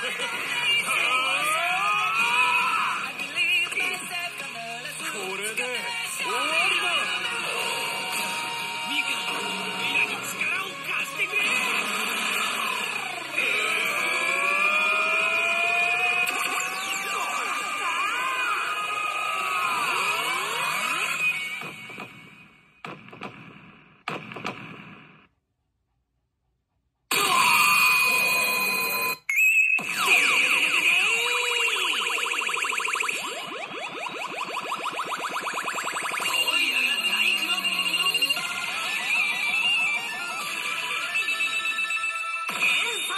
これで。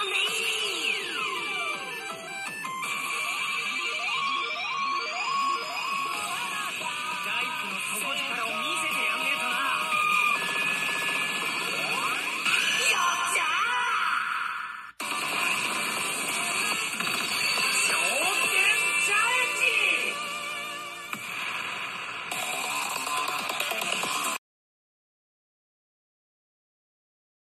Mommy.